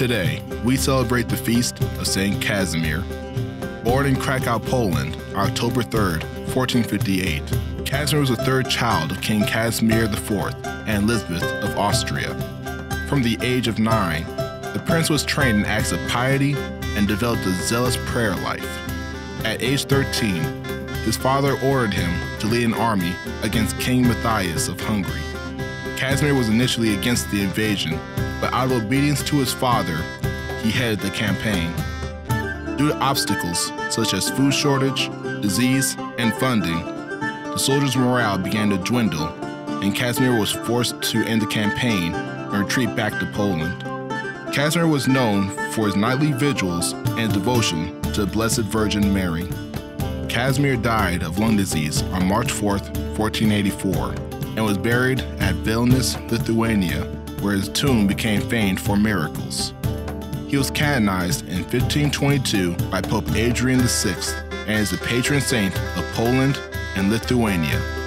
Today, we celebrate the feast of St. Casimir. Born in Krakow, Poland, October 3, 1458, Casimir was the third child of King Casimir IV and Elizabeth of Austria. From the age of nine, the prince was trained in acts of piety and developed a zealous prayer life. At age 13, his father ordered him to lead an army against King Matthias of Hungary. Casimir was initially against the invasion, but out of obedience to his father, he headed the campaign. Due to obstacles such as food shortage, disease, and funding, the soldiers' morale began to dwindle, and Casimir was forced to end the campaign and retreat back to Poland. Casimir was known for his nightly vigils and devotion to the Blessed Virgin Mary. Casimir died of lung disease on March 4, 1484, and was buried at Vilnius, Lithuania, where his tomb became famed for miracles. He was canonized in 1522 by Pope Adrian VI and is the patron saint of Poland and Lithuania.